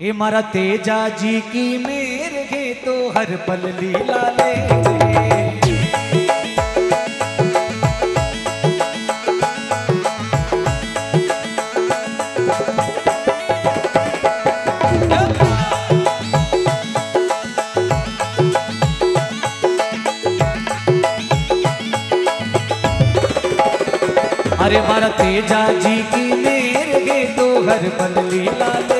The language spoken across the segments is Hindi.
ए मारा तेजा जी की मेर गे तो हर पल लीला ले अरे मारा तेजा जी की मेर गे तो हर पल लीला ले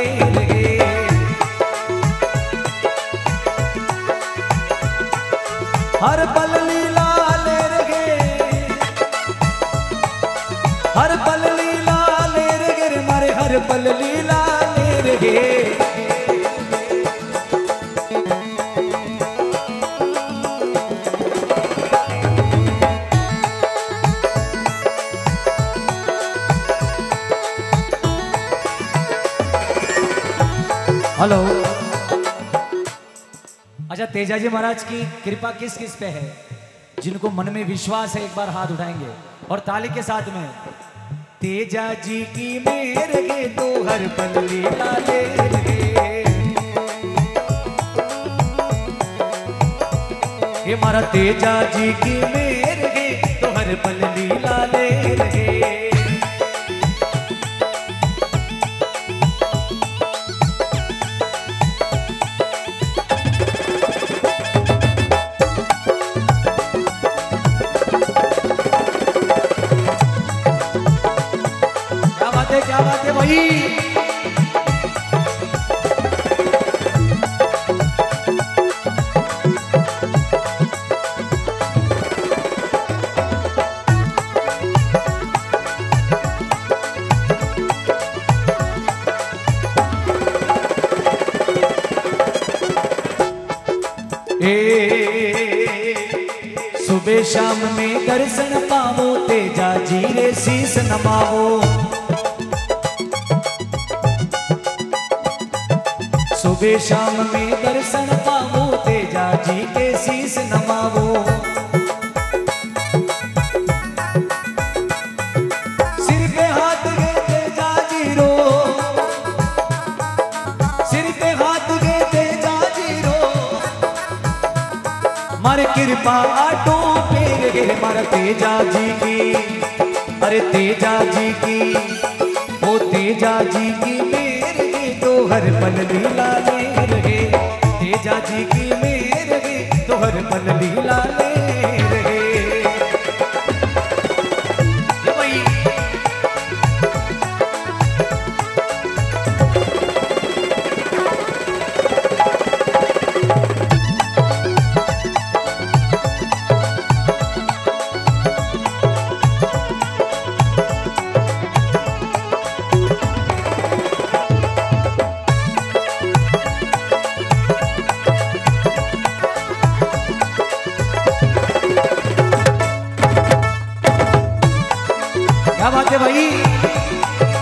हर पल लीला ले रे हर पल लीला ले रे मारे हर पल लीला ले रे हेलो अच्छा तेजा जी महाराज की कृपा किस किस पे है? जिनको मन में विश्वास है, एक बार हाथ उठाएँगे। और ताली के साथ में तेजा जी की मेर गे तो हर पल लीला ये मारा तेजा जी की मेर गे तो हर पल लीला ले शाम में दर्शन पावो, तेजा जी रे शीस नमावो। सुबह शाम में दर्शन पावो, तेजा जी के शीस नमावो। हाथ गे, तेजा हाथ गे, तेजा कृपा आटो पेर मर तेजा जी की। अरे तेजा जी की, वो तेजा जी की मेर भी तो हर पल लीला ले रहे। तेजा जी की मेरे भी तो हर पल भाई।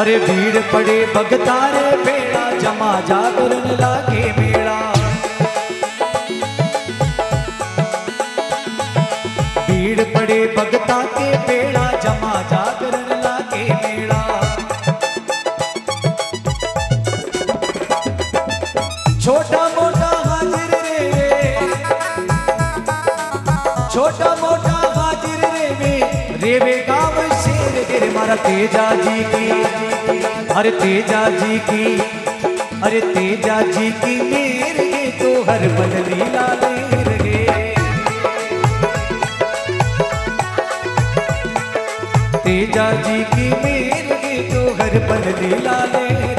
अरे भीड़ पड़े भगतारे बेड़ा जमा जागरण लागे मेला भीड़ पड़े भगता के बेड़ा, जमा जागरण लागे मेला छोटा मोटा हाजिर रे छोटा मोटा हाजिर रे वे। रेवे गाँव शेर गिर मारा तेजा जी की। अरे तेजा जी की अरे तेजा जी की। मेर तो हर पल लीला ले तेजा जी की मेर तो हर पल दिला ले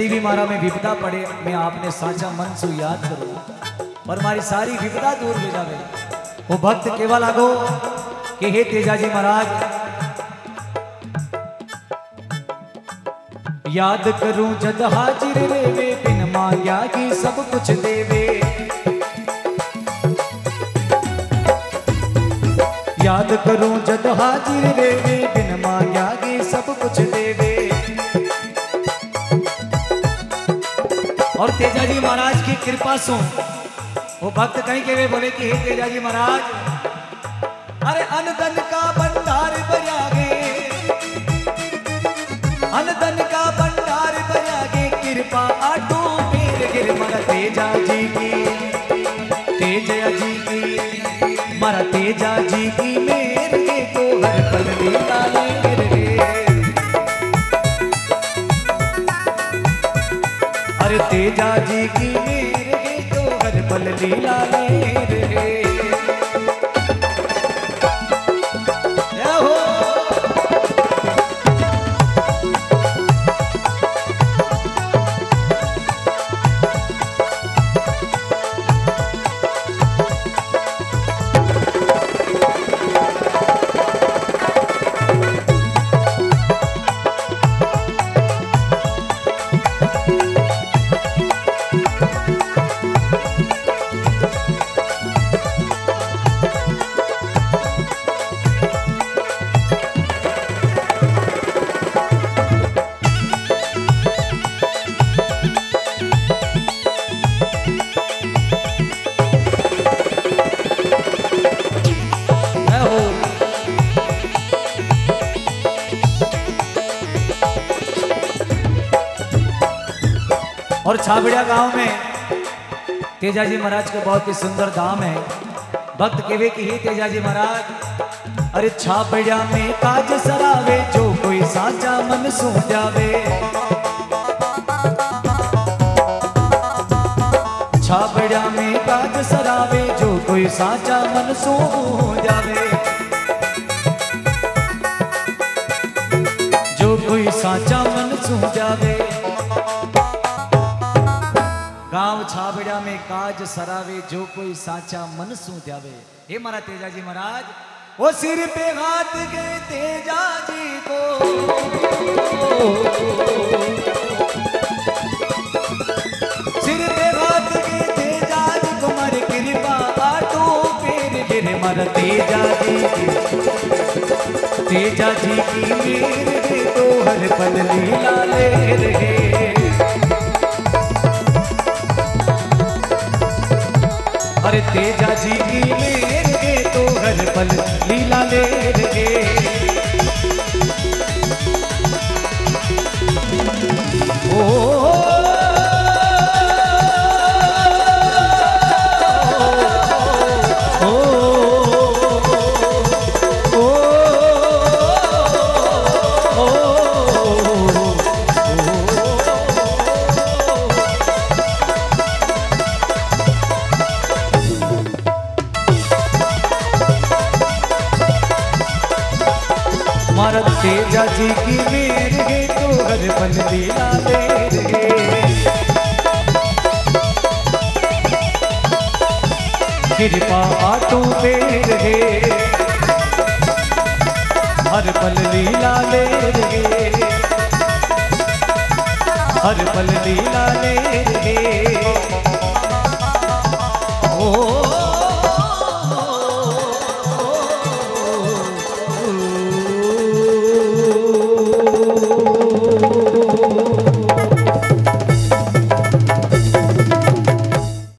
जदि भी मारा में विपदा पड़े, मैं आपने साचा मन सु याद करूँ। और हमारी सारी विपदा दूर हो जावे। वो भक्त केवल आगो कि हे तेजा जी महाराज, याद करूँ जद हाजिर रेवे, बिन मांग्या की सब कुछ देवे। याद करूँ जद हाजिर रेवे, बिन मांग्या और तेजा जी महाराज की कृपा सो वो भक्त कहीं के वे बोले कि, हे तेजा जी महाराज, अरे अनदन का भंडार भरिया गे अनदन का भंडार भरिया गे कृपा आटो मेर गिर मर तेजा जी की तेजा जी की, मरा तेजा जी की, मेर तो हर पल लीला लेर रे तेजा जी की मेरे गे तो हर पल लीला लेर और छाबड़िया गाँव में तेजा जी महाराज का बहुत ही सुंदर धाम है। भक्त केवे की ही तेजा जी महाराज। अरे छाबड़िया में काज सरावे, जो कोई साचा मन सो जावे छाबड़िया में काज सरावे, जो कोई साचा मन सो जावे जो कोई साचा मन सो जावे छाबड़ा में काज सरावे जो कोई साचा मन सू जावे हे मारा तेजा जी महाराज वो सिर पे हाथ गए तेजा जी को सिर पे हाथ गए तेजा जी को मर कृपा आटो पेर गिर मर तेजा जी तेजा जी की मेर तो हर पल लीला ले रहे अरे तेजा जी की लेंगे तो हर पल तो गे कृपा आटू पेर गे हर पल लीला लेर रे हर पल लीला